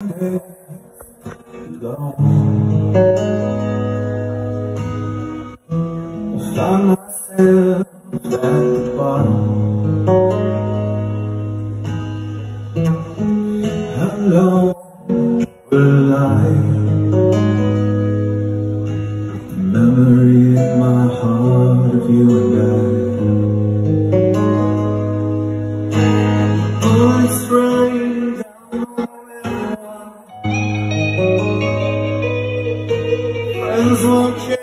Found myself at the bottom. How long will I? The memory in my heart of you and I. Won't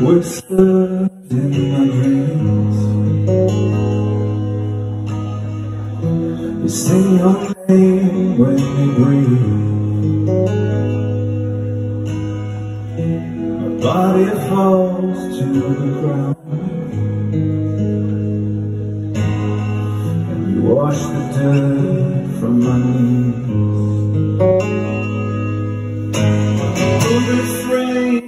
Whispers in my dreams. You sing your name when you breathe. My body falls to the ground. And you wash the dirt from my knees. Oh, this rain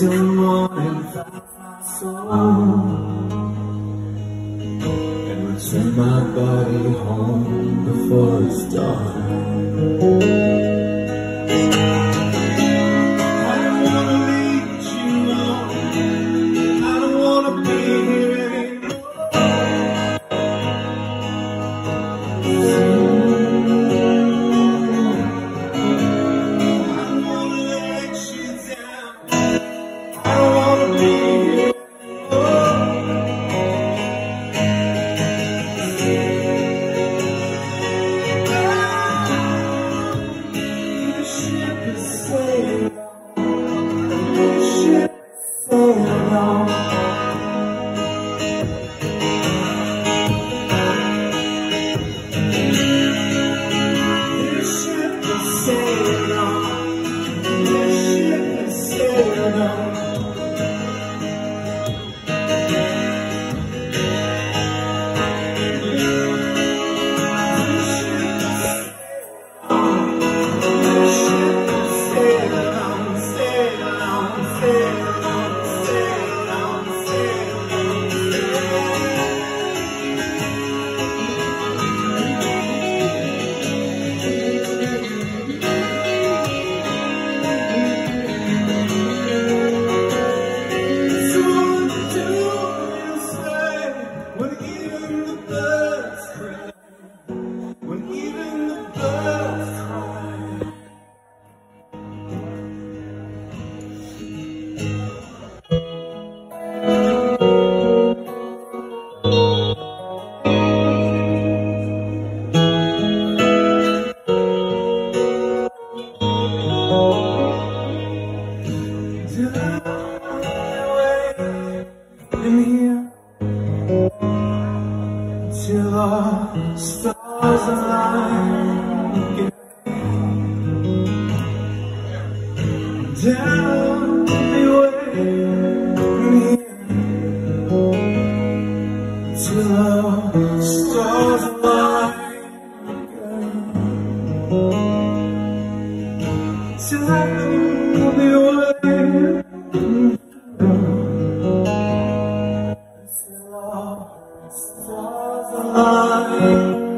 here till morning, find my soul, and return my body home before it's dark. till our stars align again. Down the way here till our stars align again. Till I know the way. Stars align